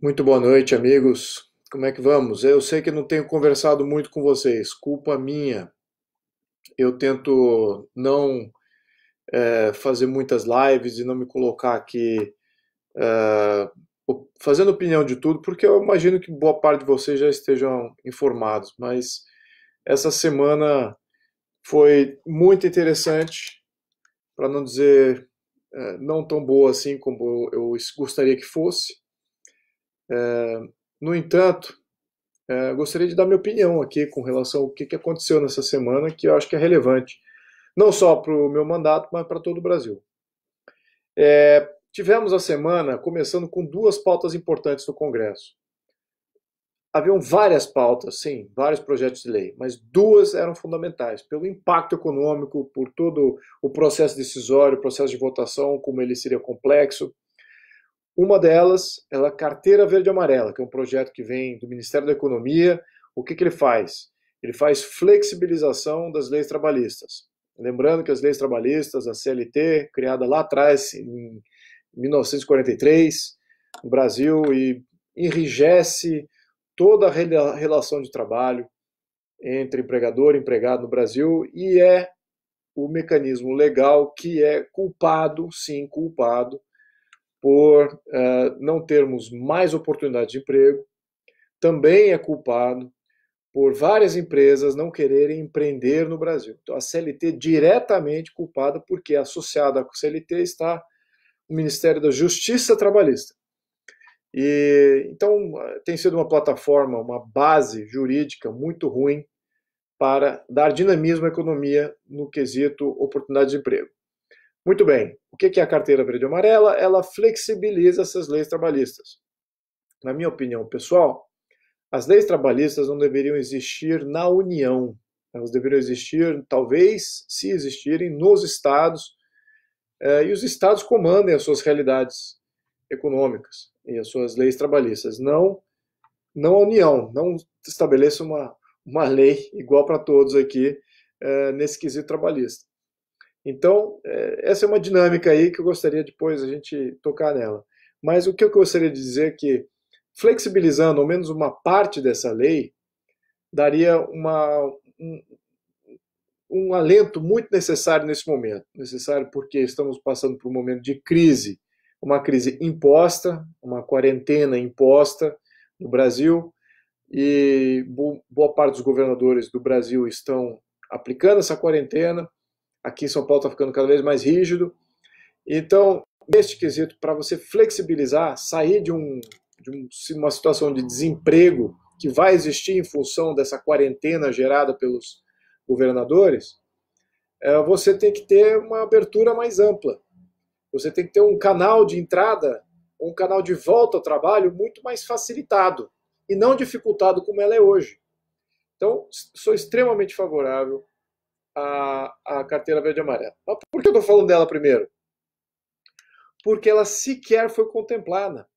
Muito boa noite, amigos. Como é que vamos? Eu sei que não tenho conversado muito com vocês, culpa minha. Eu tento não é, fazer muitas lives e não me colocar aqui é, fazendo opinião de tudo, porque eu imagino que boa parte de vocês já estejam informados. Mas essa semana foi muito interessante, para não dizer é, não tão boa assim como eu gostaria que fosse. É, no entanto, é, gostaria de dar minha opinião aqui com relação ao que, que aconteceu nessa semana, que eu acho que é relevante, não só para o meu mandato, mas para todo o Brasil. É, tivemos a semana começando com duas pautas importantes no Congresso. Haviam várias pautas, sim, vários projetos de lei, mas duas eram fundamentais, pelo impacto econômico, por todo o processo decisório, o processo de votação, como ele seria complexo, uma delas é a Carteira Verde Amarela, que é um projeto que vem do Ministério da Economia. O que, que ele faz? Ele faz flexibilização das leis trabalhistas. Lembrando que as leis trabalhistas, a CLT, criada lá atrás, em 1943, no Brasil, e enrijece toda a relação de trabalho entre empregador e empregado no Brasil e é o mecanismo legal que é culpado, sim, culpado, por uh, não termos mais oportunidades de emprego, também é culpado por várias empresas não quererem empreender no Brasil. Então, a CLT diretamente culpada porque associada à CLT está o Ministério da Justiça Trabalhista. E então tem sido uma plataforma, uma base jurídica muito ruim para dar dinamismo à economia no quesito oportunidade de emprego. Muito bem, o que é a carteira verde e amarela? Ela flexibiliza essas leis trabalhistas. Na minha opinião pessoal, as leis trabalhistas não deveriam existir na União. Elas deveriam existir, talvez, se existirem, nos estados, eh, e os estados comandem as suas realidades econômicas e as suas leis trabalhistas. Não, não a União, não estabeleça uma, uma lei igual para todos aqui eh, nesse quesito trabalhista. Então, é, essa é uma dinâmica aí que eu gostaria depois a gente tocar nela. Mas o que eu gostaria de dizer é que, flexibilizando ao menos uma parte dessa lei, daria uma, um, um alento muito necessário nesse momento. Necessário porque estamos passando por um momento de crise, uma crise imposta, uma quarentena imposta no Brasil, e boa parte dos governadores do Brasil estão aplicando essa quarentena Aqui em São Paulo está ficando cada vez mais rígido. Então, neste quesito, para você flexibilizar, sair de, um, de uma situação de desemprego que vai existir em função dessa quarentena gerada pelos governadores, é, você tem que ter uma abertura mais ampla. Você tem que ter um canal de entrada, um canal de volta ao trabalho muito mais facilitado e não dificultado como ela é hoje. Então, sou extremamente favorável a, a carteira verde e amarela. Mas por que eu estou falando dela primeiro? Porque ela sequer foi contemplada.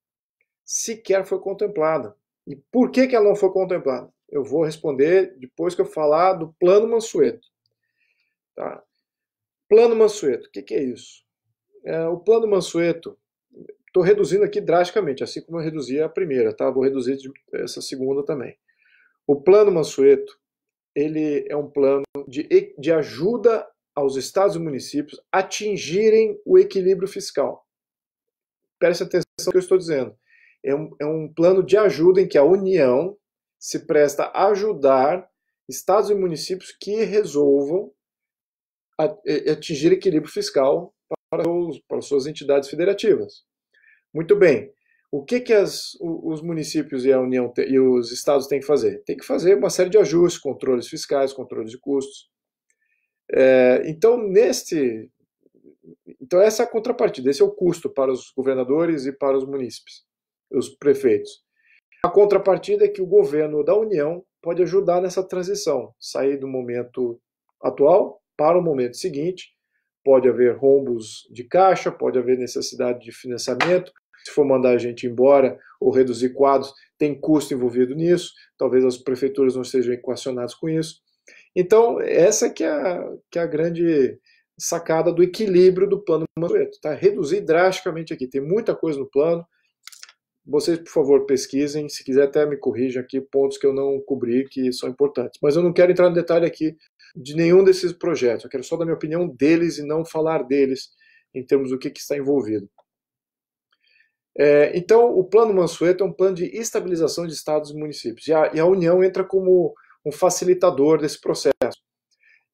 Sequer foi contemplada. E por que, que ela não foi contemplada? Eu vou responder depois que eu falar do Plano Mansueto. Tá? Plano Mansueto, o que, que é isso? É, o Plano Mansueto, estou reduzindo aqui drasticamente, assim como eu reduzi a primeira, tá? Vou reduzir essa segunda também. O Plano Mansueto ele é um plano de, de ajuda aos estados e municípios atingirem o equilíbrio fiscal. Preste atenção no que eu estou dizendo. É um, é um plano de ajuda em que a União se presta a ajudar estados e municípios que resolvam atingir equilíbrio fiscal para, os, para suas entidades federativas. Muito bem. O que, que as, os municípios e a União e os estados têm que fazer? Tem que fazer uma série de ajustes, controles fiscais, controles de custos. É, então, neste, então essa é a contrapartida, esse é o custo para os governadores e para os munícipes, os prefeitos. A contrapartida é que o governo da União pode ajudar nessa transição, sair do momento atual para o momento seguinte. Pode haver rombos de caixa, pode haver necessidade de financiamento, se for mandar a gente embora ou reduzir quadros, tem custo envolvido nisso, talvez as prefeituras não estejam equacionadas com isso. Então, essa que é a, que é a grande sacada do equilíbrio do plano Mansueto, tá? Reduzir drasticamente aqui, tem muita coisa no plano, vocês, por favor, pesquisem. Se quiser, até me corrijam aqui pontos que eu não cobri que são importantes. Mas eu não quero entrar no detalhe aqui de nenhum desses projetos. Eu quero só dar minha opinião deles e não falar deles em termos do que, que está envolvido. É, então, o Plano Mansueto é um plano de estabilização de estados e municípios. E a, e a União entra como um facilitador desse processo,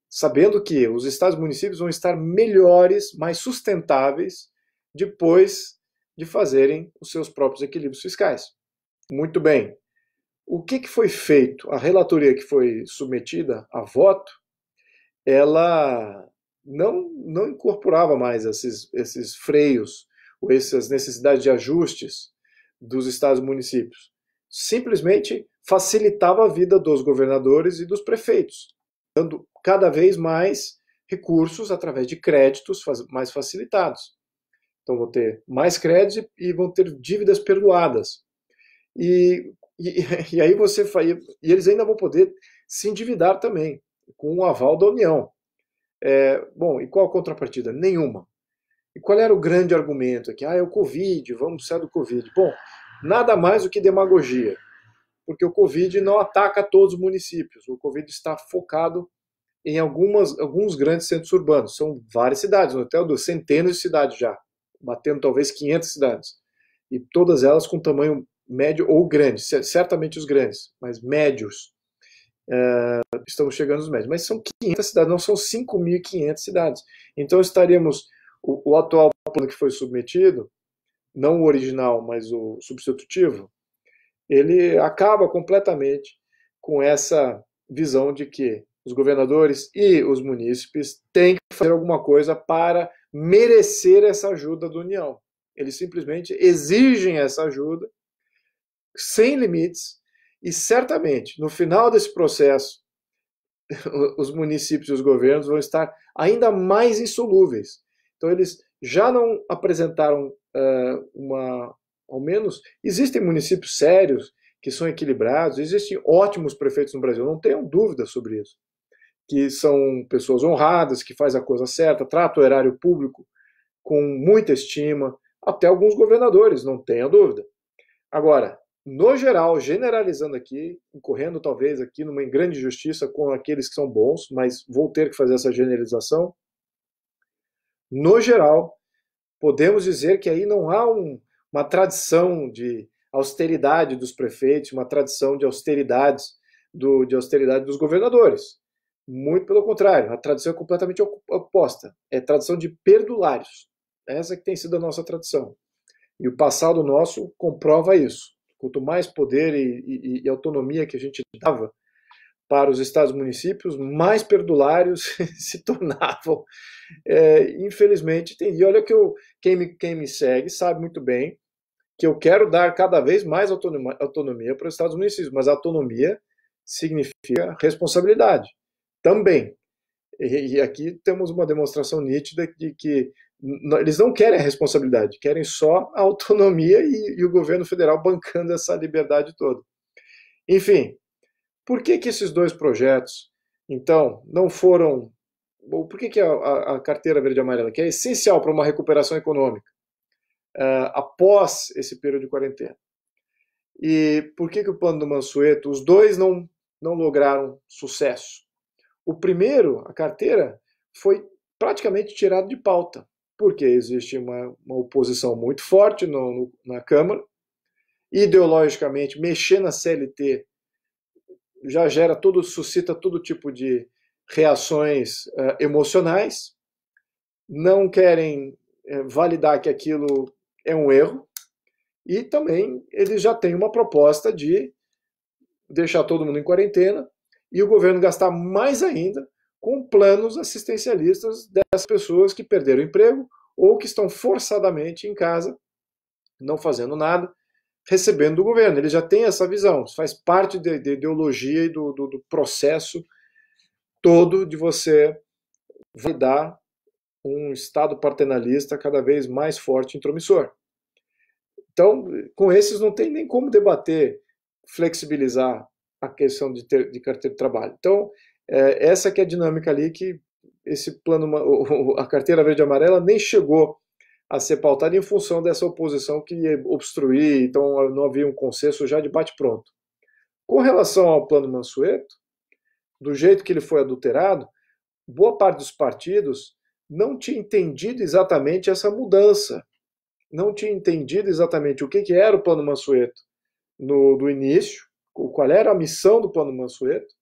sabendo que os estados e municípios vão estar melhores, mais sustentáveis, depois de fazerem os seus próprios equilíbrios fiscais. Muito bem. O que, que foi feito? A relatoria que foi submetida a voto, ela não, não incorporava mais esses, esses freios ou essas necessidades de ajustes dos estados e municípios. Simplesmente facilitava a vida dos governadores e dos prefeitos, dando cada vez mais recursos através de créditos mais facilitados. Então vão ter mais créditos e vão ter dívidas perdoadas. E, e, e aí você e eles ainda vão poder se endividar também com o aval da União. É, bom, e qual a contrapartida? Nenhuma. E qual era o grande argumento aqui? Ah, é o Covid, vamos sair do Covid. Bom, nada mais do que demagogia, porque o Covid não ataca todos os municípios. O Covid está focado em algumas, alguns grandes centros urbanos. São várias cidades, no hotel centenas de cidades já batendo talvez 500 cidades. E todas elas com tamanho médio ou grande, certamente os grandes, mas médios. É, estamos chegando aos médios, mas são 500 cidades, não são 5.500 cidades. Então estaríamos, o, o atual plano que foi submetido, não o original, mas o substitutivo, ele acaba completamente com essa visão de que os governadores e os munícipes têm que fazer alguma coisa para merecer essa ajuda da União. Eles simplesmente exigem essa ajuda sem limites e certamente no final desse processo os municípios e os governos vão estar ainda mais insolúveis. Então eles já não apresentaram uh, uma, ao menos existem municípios sérios que são equilibrados, existem ótimos prefeitos no Brasil, não tenham dúvida sobre isso que são pessoas honradas, que faz a coisa certa, trata o erário público com muita estima, até alguns governadores, não tenha dúvida. Agora, no geral, generalizando aqui, incorrendo talvez aqui numa grande injustiça com aqueles que são bons, mas vou ter que fazer essa generalização. No geral, podemos dizer que aí não há um, uma tradição de austeridade dos prefeitos, uma tradição de austeridades do, de austeridade dos governadores. Muito pelo contrário, a tradição é completamente oposta. É tradição de perdulários. Essa que tem sido a nossa tradição. E o passado nosso comprova isso. Quanto mais poder e, e, e autonomia que a gente dava para os estados municípios, mais perdulários se tornavam. É, infelizmente, tem. E olha que eu, quem, me, quem me segue sabe muito bem que eu quero dar cada vez mais autonomia, autonomia para os estados municípios, mas autonomia significa responsabilidade também. E, e aqui temos uma demonstração nítida de que eles não querem a responsabilidade, querem só a autonomia e, e, o governo federal bancando essa liberdade toda. Enfim, por que, que esses dois projetos, então, não foram. Por que, que a, a carteira verde e amarela, que é essencial para uma recuperação econômica, uh, após esse período de quarentena? E por que, que o plano do Mansueto, os dois não, não lograram sucesso? O primeiro, a carteira, foi praticamente tirado de pauta, porque existe uma, uma oposição muito forte no, no, na Câmara. Ideologicamente, mexer na CLT já gera todo, suscita todo tipo de reações uh, emocionais. Não querem uh, validar que aquilo é um erro. E também eles já têm uma proposta de deixar todo mundo em quarentena e o governo gastar mais ainda com planos assistencialistas dessas pessoas que perderam o emprego ou que estão forçadamente em casa, não fazendo nada, recebendo do governo. Ele já tem essa visão, isso faz parte da ideologia e do, do, do processo todo de você validar um Estado paternalista cada vez mais forte e intromissor. Então, com esses não tem nem como debater, flexibilizar a questão de, ter, de carteira de trabalho. Então, é, essa que é a dinâmica ali que esse plano, a carteira verde e amarela nem chegou a ser pautada em função dessa oposição que ia obstruir, então não havia um consenso já de bate-pronto. Com relação ao plano Mansueto, do jeito que ele foi adulterado, boa parte dos partidos não tinha entendido exatamente essa mudança, não tinha entendido exatamente o que, que era o plano Mansueto no, do início, qual era a missão do plano Mansueto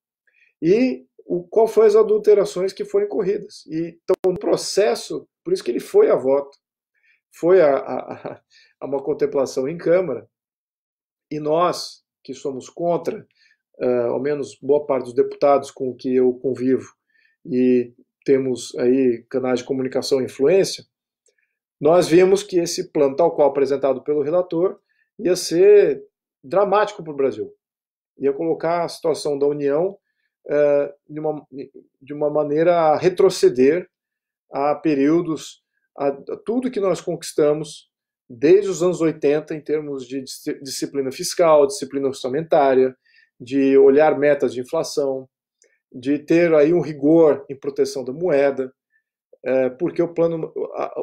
e o, qual foram as adulterações que foram incorridas. E, então, no processo, por isso que ele foi a voto, foi a, a, a uma contemplação em Câmara, e nós, que somos contra, uh, ao menos boa parte dos deputados com que eu convivo, e temos aí canais de comunicação e influência, nós vimos que esse plano, tal qual apresentado pelo relator, ia ser dramático para o Brasil. Ia colocar a situação da União uh, de, uma, de uma maneira a retroceder a períodos, a, a tudo que nós conquistamos desde os anos 80 em termos de disciplina fiscal, disciplina orçamentária, de olhar metas de inflação, de ter aí um rigor em proteção da moeda, é, porque o plano, a,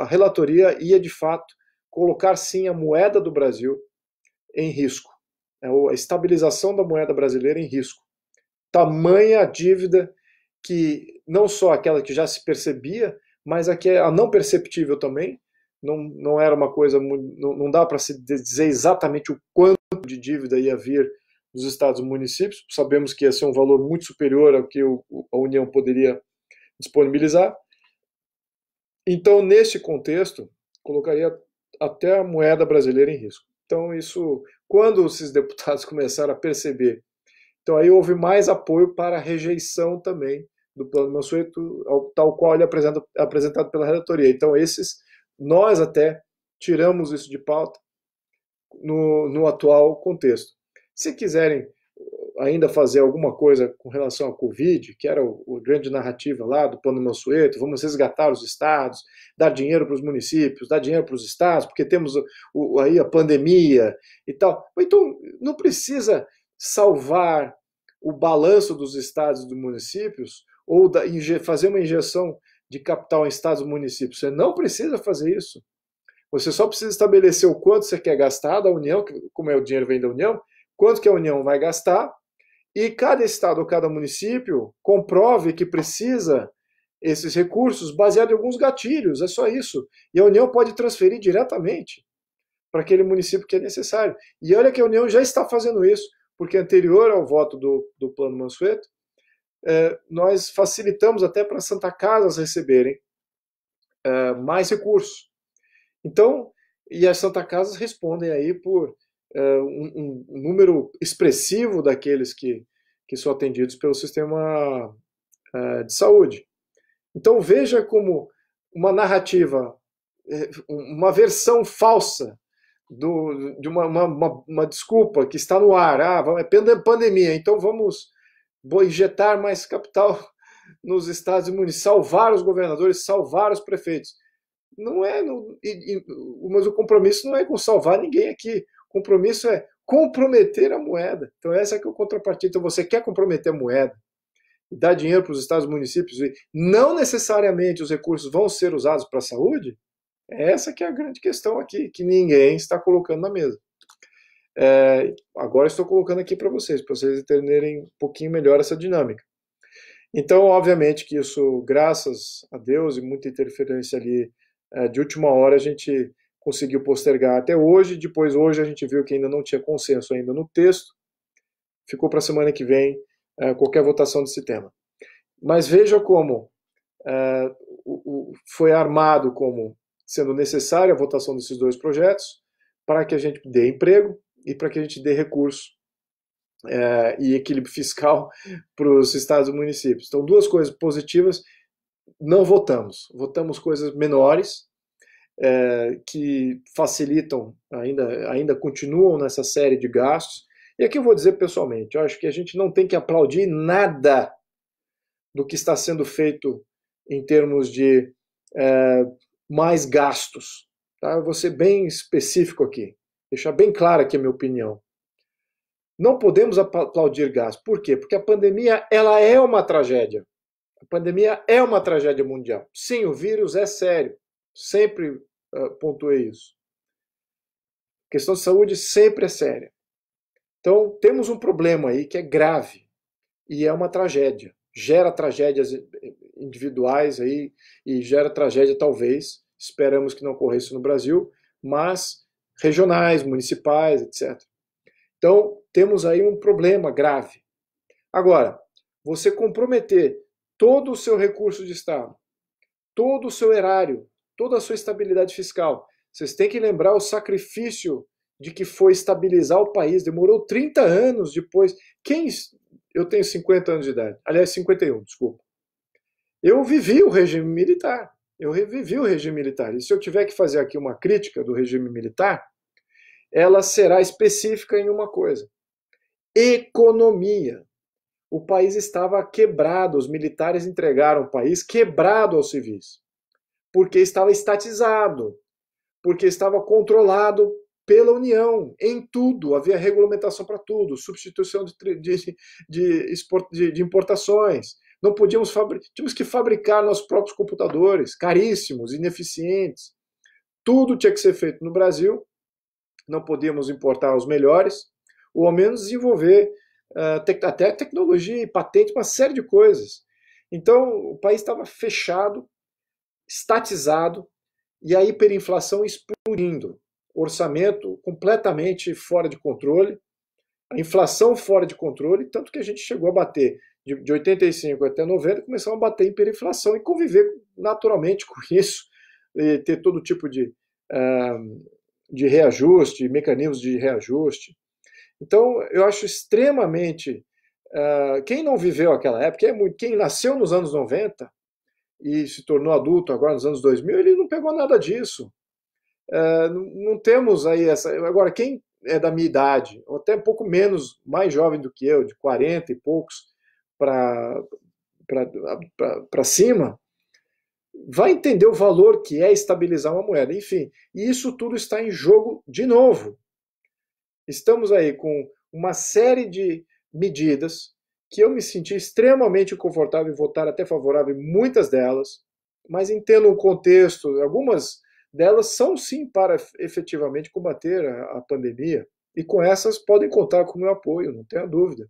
a relatoria ia de fato colocar sim a moeda do Brasil em risco, é, a estabilização da moeda brasileira em risco. Tamanha a dívida que não só aquela que já se percebia, mas a que é a não perceptível também, não, não era uma coisa, não, não dá para se dizer exatamente o quanto de dívida ia vir dos estados e municípios, sabemos que ia ser um valor muito superior ao que a União poderia disponibilizar. Então, neste contexto, colocaria até a moeda brasileira em risco. Então, isso, quando esses deputados começaram a perceber, então aí houve mais apoio para a rejeição também do plano Mansueto, tal qual ele é apresenta, apresentado pela relatoria. Então, esses, nós até tiramos isso de pauta no, no atual contexto. Se quiserem ainda fazer alguma coisa com relação à Covid, que era a grande narrativa lá do Plano Mansueto, vamos resgatar os estados, dar dinheiro para os municípios, dar dinheiro para os estados, porque temos o, aí a pandemia e tal. Então, não precisa salvar o balanço dos estados e dos municípios ou da, fazer uma injeção de capital em estados e municípios. Você não precisa fazer isso. Você só precisa estabelecer o quanto você quer gastar da União, como é o dinheiro vem da União, quanto que a União vai gastar, e cada estado ou cada município comprove que precisa esses recursos baseado em alguns gatilhos, é só isso. E a União pode transferir diretamente para aquele município que é necessário. E olha que a União já está fazendo isso, porque anterior ao voto do, do Plano Mansueto, nós facilitamos até para Santa Casas receberem é, mais recursos. Então, e as Santa Casas respondem aí por uh, um, um, número expressivo daqueles que, que são atendidos pelo sistema de saúde. Então veja como uma narrativa, eh, uma versão falsa do, de uma, uma, uma, desculpa que está no ar, ah, é pandemia, então vamos injetar mais capital nos estados e municípios, salvar os governadores, salvar os prefeitos. Não é, não, e, e, mas o compromisso não é com salvar ninguém aqui. Compromisso é comprometer a moeda. Então, essa é que é o contrapartida. Então, você quer comprometer a moeda, dar dinheiro para os estados e municípios e não necessariamente os recursos vão ser usados para a saúde? Essa que é a grande questão aqui, que ninguém está colocando na mesa. É, agora estou colocando aqui para vocês, para vocês entenderem um pouquinho melhor essa dinâmica. Então, obviamente que isso, graças a Deus e muita interferência ali é, de última hora, a gente conseguiu postergar até hoje. Depois, hoje, a gente viu que ainda não tinha consenso ainda no texto. Ficou para a semana que vem é, qualquer votação desse tema. Mas veja como é, o, o, foi armado como sendo necessária a votação desses dois projetos para que a gente dê emprego e para que a gente dê recurso é, e equilíbrio fiscal para os estados e municípios. Então, duas coisas positivas. Não votamos. Votamos coisas menores, é, que facilitam, ainda, ainda continuam nessa série de gastos. E aqui eu vou dizer pessoalmente, eu acho que a gente não tem que aplaudir nada do que está sendo feito em termos de é, mais gastos. Tá? Eu vou ser bem específico aqui, deixar bem clara aqui a minha opinião. Não podemos aplaudir gastos. Por quê? Porque a pandemia ela é uma tragédia. A pandemia é uma tragédia mundial. Sim, o vírus é sério sempre uh, pontuei isso. A questão de saúde sempre é séria. Então, temos um problema aí que é grave e é uma tragédia. Gera tragédias individuais aí e gera tragédia talvez, esperamos que não ocorra isso no Brasil, mas regionais, municipais, etc. Então, temos aí um problema grave. Agora, você comprometer todo o seu recurso de Estado, todo o seu erário, toda a sua estabilidade fiscal, vocês têm que lembrar o sacrifício de que foi estabilizar o país. Demorou 30 anos depois. Quem. Eu tenho 50 anos de idade. Aliás, 51, desculpa. Eu vivi o regime militar. Eu revivi o regime militar. E se eu tiver que fazer aqui uma crítica do regime militar, ela será específica em uma coisa: economia. O país estava quebrado, os militares entregaram o país quebrado aos civis, porque estava estatizado, porque estava controlado pela União em tudo, havia regulamentação para tudo, substituição de, de, de, de importações, não podíamos fabricar, tínhamos que fabricar nossos próprios computadores, caríssimos, ineficientes. Tudo tinha que ser feito no Brasil, não podíamos importar os melhores, ou ao menos desenvolver uh, até tecnologia e patente, uma série de coisas. Então, o país estava fechado, estatizado, e a hiperinflação explodindo. Orçamento completamente fora de controle, a inflação fora de controle, tanto que a gente chegou a bater de, de 85 até 90, começamos a bater em hiperinflação e conviver naturalmente com isso, ter todo tipo de, uh, de reajuste, mecanismos de reajuste. Então, eu acho extremamente. Uh, quem não viveu aquela época, é quem nasceu nos anos 90 e se tornou adulto agora nos anos 2000, ele não pegou nada disso. Não, não temos aí essa. Agora, quem é da minha idade, ou até um pouco menos, mais jovem do que eu, de 40 e poucos para cima, vai entender o valor que é estabilizar uma moeda. Enfim, e isso tudo está em jogo de novo. Estamos aí com uma série de medidas que eu me senti extremamente confortável em votar até favorável em muitas delas, mas entendo o contexto, algumas delas são sim para efetivamente combater a, a pandemia, e com essas podem contar com o meu apoio, não tenha dúvida.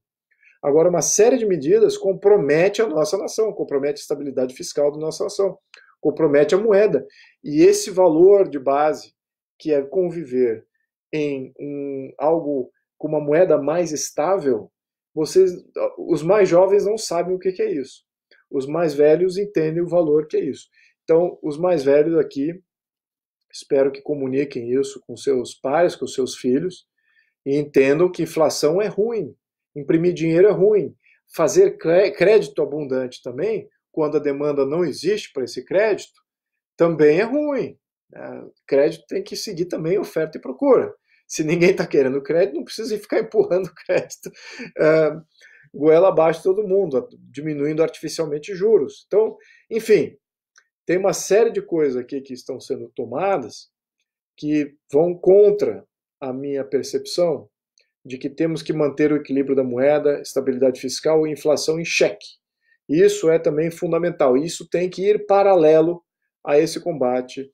Agora, uma série de medidas compromete a nossa nação, compromete a estabilidade fiscal da nossa nação, compromete a moeda. E esse valor de base, que é conviver em um, algo com uma moeda mais estável, vocês, os mais jovens não sabem o que é isso. Os mais velhos entendem o valor que é isso. Então, os mais velhos aqui Espero que comuniquem isso com seus pais, com seus filhos, e entendam que inflação é ruim, imprimir dinheiro é ruim, fazer crédito abundante também, quando a demanda não existe para esse crédito, também é ruim. Né? Crédito tem que seguir também oferta e procura. Se ninguém está querendo crédito, não precisa ficar empurrando crédito uh, goela abaixo de todo mundo, diminuindo artificialmente juros. Então, enfim, tem uma série de coisas aqui que estão sendo tomadas que vão contra a minha percepção de que temos que manter o equilíbrio da moeda, estabilidade fiscal e inflação em xeque. Isso é também fundamental. Isso tem que ir paralelo a esse combate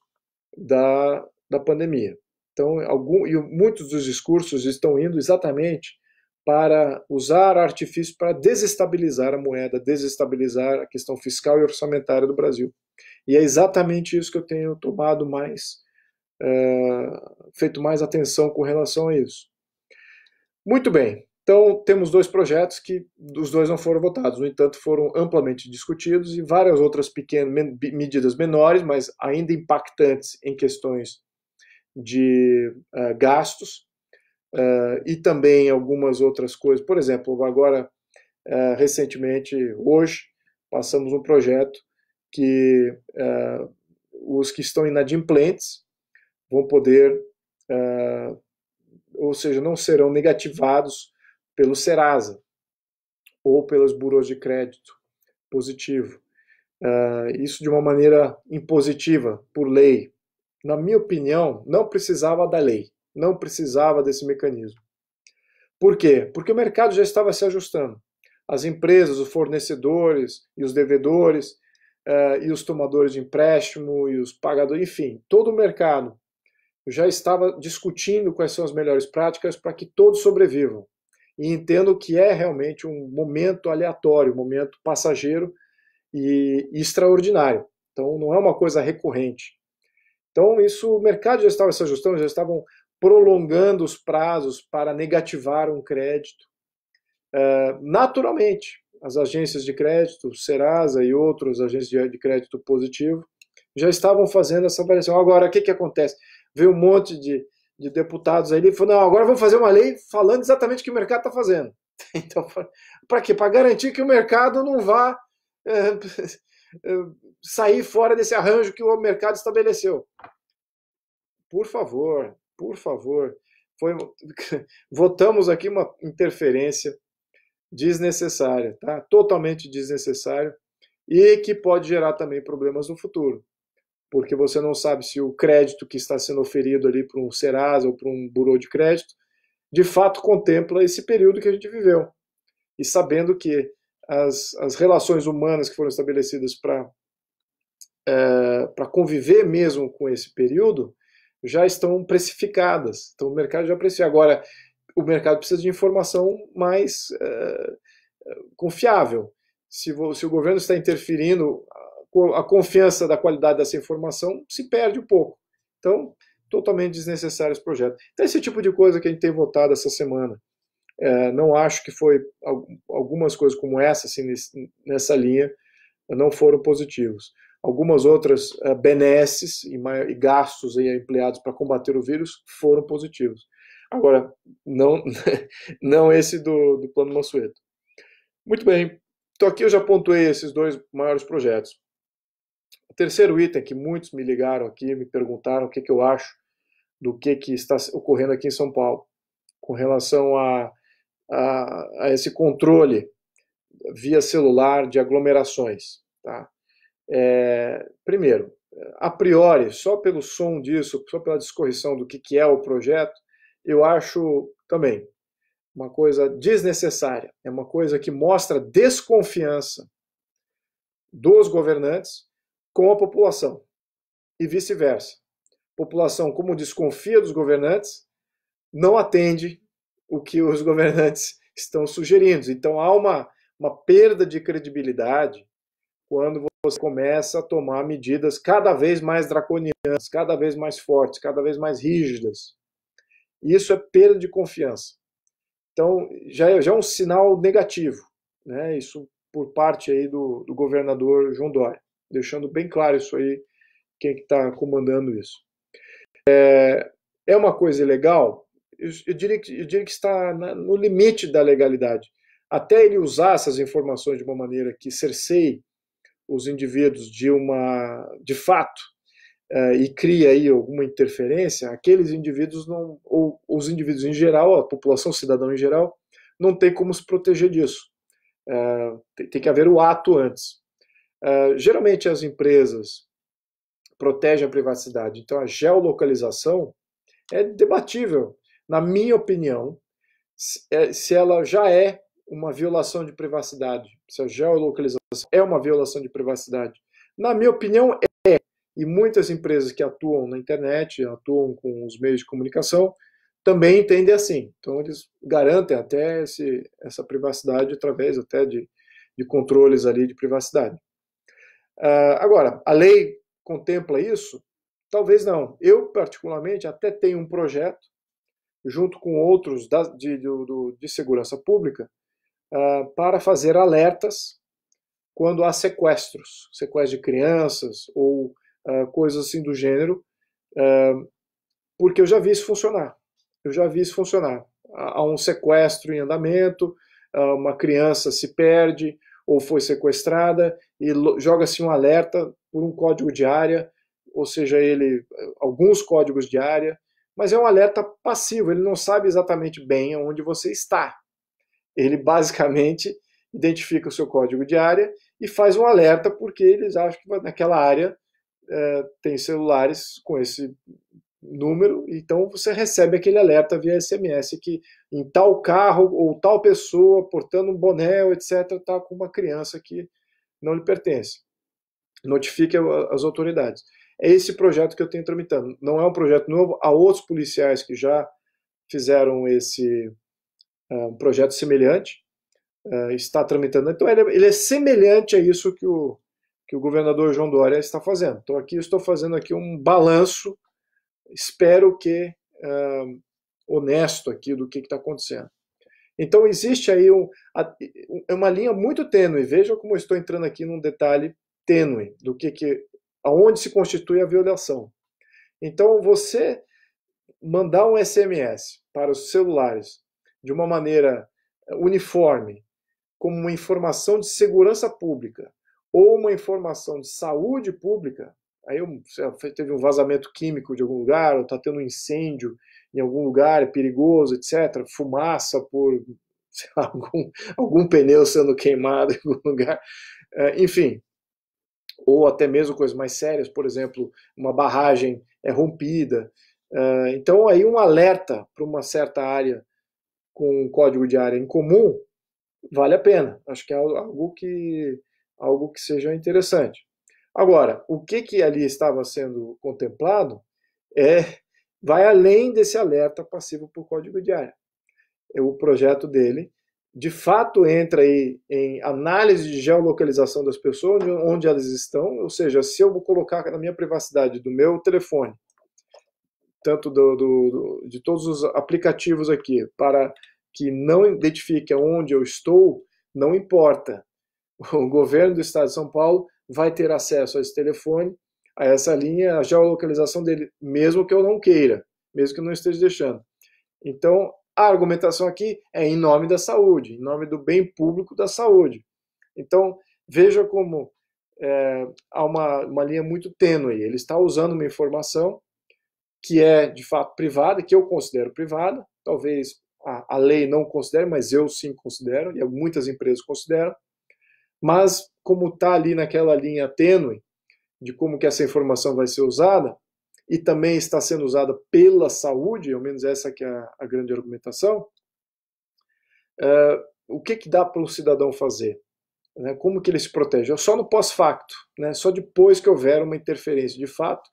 da, da pandemia. Então, algum, e muitos dos discursos estão indo exatamente para usar artifícios para desestabilizar a moeda, desestabilizar a questão fiscal e orçamentária do Brasil. E é exatamente isso que eu tenho tomado mais, é, feito mais atenção com relação a isso. Muito bem, então temos dois projetos que os dois não foram votados, no entanto foram amplamente discutidos e várias outras pequenas medidas menores, mas ainda impactantes em questões de uh, gastos uh, e também algumas outras coisas. Por exemplo, agora uh, recentemente, hoje, passamos um projeto que os que estão inadimplentes vão poder, ou seja, não serão negativados pelo Serasa ou pelos buros de crédito positivo. Uh, isso de uma maneira impositiva, por lei. Na minha opinião, não precisava da lei, não precisava desse mecanismo. Por quê? Porque o mercado já estava se ajustando. As empresas, os fornecedores e os devedores uh, e os tomadores de empréstimo e os pagadores, enfim, todo o mercado já estava discutindo quais são as melhores práticas para que todos sobrevivam. E entendo que é realmente um momento aleatório, um momento passageiro e, e extraordinário. Então não é uma coisa recorrente. Então isso, o mercado já estava se ajustando, já estavam prolongando os prazos para negativar um crédito. Uh, naturalmente, as agências de crédito, Serasa e outras agências de crédito positivo, já estavam fazendo essa avaliação. Agora, o que, que acontece? Veio um monte de, de deputados aí e falou: não, agora vamos fazer uma lei falando exatamente o que o mercado está fazendo. Então, para quê? Para garantir que o mercado não vá é, é, sair fora desse arranjo que o mercado estabeleceu. Por favor, por favor. Foi, votamos aqui uma interferência desnecessária, tá? totalmente desnecessária, e que pode gerar também problemas no futuro, porque você não sabe se o crédito que está sendo oferido ali para um Serasa ou para um burô de crédito, de fato contempla esse período que a gente viveu. E sabendo que as, as relações humanas que foram estabelecidas para é, para conviver mesmo com esse período já estão precificadas. Então o mercado já aprecia. Agora, o mercado precisa de informação mais uh, confiável. Se, se, o governo está interferindo, a confiança da qualidade dessa informação se perde um pouco. Então, totalmente desnecessário esse projeto. Então, esse tipo de coisa que a gente tem votado essa semana. É, não acho que foi algumas coisas como essa, assim, nessa linha, não foram positivos. Algumas outras uh, benesses e, e gastos aí empleados para combater o vírus foram positivos. Agora, não, não esse do, do plano Mansueto. Muito bem. Então aqui eu já pontuei esses dois maiores projetos. O terceiro item que muitos me ligaram aqui, me perguntaram o que, que eu acho do que, que está ocorrendo aqui em São Paulo, com relação a, a, a esse controle via celular de aglomerações. Tá? É, primeiro, a priori, só pelo som disso, só pela discorrição do que, que é o projeto, eu acho também uma coisa desnecessária. É uma coisa que mostra desconfiança dos governantes com a população e vice-versa. População, como desconfia dos governantes, não atende o que os governantes estão sugerindo. Então há uma, uma perda de credibilidade quando você começa a tomar medidas cada vez mais draconianas, cada vez mais fortes, cada vez mais rígidas isso é perda de confiança. Então, já é, já é um sinal negativo, né? isso por parte aí do, do governador João Dória, deixando bem claro isso aí, quem está comandando isso. É, é uma coisa ilegal? Eu, eu, diria, que, eu diria que está na, no limite da legalidade. Até ele usar essas informações de uma maneira que cerceie os indivíduos de uma, de fato, uh, e cria aí alguma interferência, aqueles indivíduos não, ou os indivíduos em geral, a população cidadão em geral, não tem como se proteger disso. Uh, tem, tem, que haver o ato antes. Uh, geralmente as empresas protegem a privacidade, então a geolocalização é debatível, na minha opinião, se ela já é uma violação de privacidade, se a geolocalização é uma violação de privacidade. Na minha opinião, e muitas empresas que atuam na internet, atuam com os meios de comunicação, também entendem assim. Então, eles garantem até esse, essa privacidade através até de, de controles ali de privacidade. Uh, agora, a lei contempla isso? Talvez não. Eu, particularmente, até tenho um projeto, junto com outros da, de, de, de segurança pública, uh, para fazer alertas quando há sequestros, sequestro de crianças ou uh, coisas assim do gênero, porque eu já vi isso funcionar. Eu já vi isso funcionar. Há um sequestro em andamento, uma criança se perde ou foi sequestrada e joga-se um alerta por um código de área, ou seja, ele alguns códigos de área, mas é um alerta passivo, ele não sabe exatamente bem onde você está. Ele basicamente identifica o seu código de área e faz um alerta porque eles acham que naquela área é, tem celulares com esse número, então você recebe aquele alerta via SMS que em tal carro ou tal pessoa portando um boné, etc., está com uma criança que não lhe pertence. notifique as autoridades. É esse projeto que eu tenho tramitando. Não é um projeto novo, há outros policiais que já fizeram esse um projeto semelhante, uh, está tramitando. Então ele é, ele é, semelhante a isso que o, que o governador João Dória está fazendo. Então aqui estou fazendo aqui um balanço, espero que uh, honesto aqui do que está acontecendo. Então existe aí um, uma linha muito tênue. Veja como eu estou entrando aqui num detalhe tênue do que, que aonde se constitui a violação. Então você mandar um SMS para os celulares de uma maneira uniforme, como uma informação de segurança pública ou uma informação de saúde pública, aí teve um vazamento químico de algum lugar, ou está tendo um incêndio em algum lugar, é perigoso, etc., fumaça por lá, algum, algum pneu sendo queimado em algum lugar, é, enfim, ou até mesmo coisas mais sérias, por exemplo, uma barragem é rompida. É, então, aí um alerta para uma certa área com um código de área em comum vale a pena. Acho que é algo que, algo que seja interessante. Agora, o que, que ali estava sendo contemplado é vai além desse alerta passivo por código de área. O projeto dele de fato entra aí em análise de geolocalização das pessoas, onde elas estão, ou seja, se eu vou colocar na minha privacidade do meu telefone, tanto do, do, de todos os aplicativos aqui, para que não identifique onde eu estou, não importa. O governo do estado de São Paulo vai ter acesso a esse telefone, a essa linha, a geolocalização dele, mesmo que eu não queira, mesmo que eu não esteja deixando. Então, a argumentação aqui é em nome da saúde, em nome do bem público da saúde. Então, veja como é, há uma, uma linha muito tênue. Ele está usando uma informação que é, de fato, privada, que eu considero privada, talvez a, a lei não considere, mas eu sim considero, e muitas empresas consideram, mas como está ali naquela linha tênue de como que essa informação vai ser usada, e também está sendo usada pela saúde, ao menos essa que é a, grande argumentação, uh, o que, que dá para o cidadão fazer? Né? Como que ele se protege? Só no pós-facto, né? só depois que houver uma interferência de fato,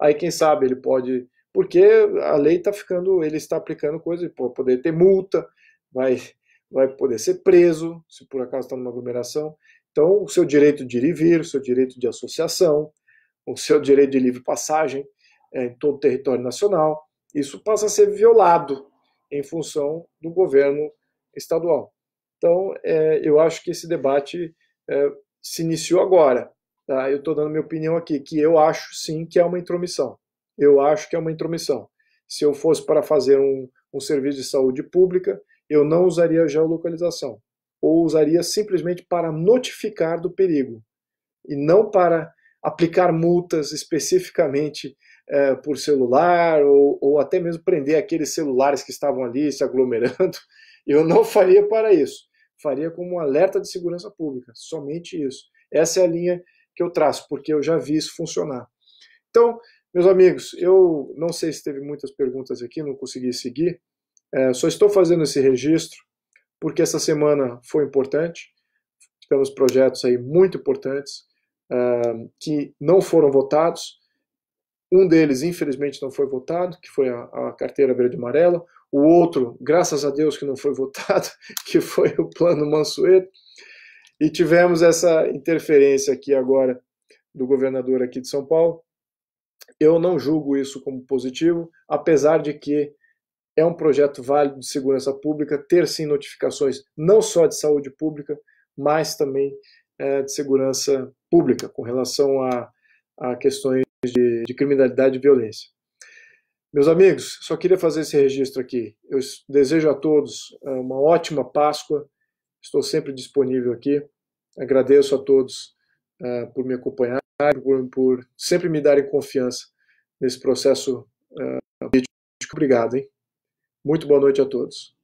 aí quem sabe ele pode, porque a lei está ficando, ele está aplicando coisas, pode poder ter multa, vai, vai poder ser preso, se por acaso está numa aglomeração, então o seu direito de ir e vir, o seu direito de associação, o seu direito de livre passagem, é, em todo o território nacional, isso passa a ser violado em função do governo estadual. Então, é, eu acho que esse debate é, se iniciou agora. Tá? Eu estou dando minha opinião aqui, que eu acho sim que é uma intromissão. Eu acho que é uma intromissão. Se eu fosse para fazer um, um serviço de saúde pública, eu não usaria geolocalização. Ou usaria simplesmente para notificar do perigo. E não para aplicar multas especificamente é, por celular ou, ou até mesmo prender aqueles celulares que estavam ali se aglomerando. Eu não faria para isso. Faria como um alerta de segurança pública, somente isso. Essa é a linha que eu traço, porque eu já vi isso funcionar. Então, meus amigos, eu não sei se teve muitas perguntas aqui, não consegui seguir. É, só estou fazendo esse registro porque essa semana foi importante. Tivemos projetos aí muito importantes uh, que não foram votados. Um deles, infelizmente, não foi votado, que foi a, a carteira verde amarela. O outro, graças a Deus que não foi votado, que foi o plano Mansueto. E tivemos essa interferência aqui agora do governador aqui de São Paulo. Eu não julgo isso como positivo, apesar de que é um projeto válido de segurança pública, ter sim notificações não só de saúde pública, mas também é, de segurança pública com relação a, a questões de, de criminalidade e violência. Meus amigos, só queria fazer esse registro aqui. Eu desejo a todos eh, uma ótima Páscoa. Estou sempre disponível aqui. Agradeço a todos uh, por me acompanhar, por, por, sempre me darem confiança nesse processo uh. Obrigado, hein? Muito boa noite a todos.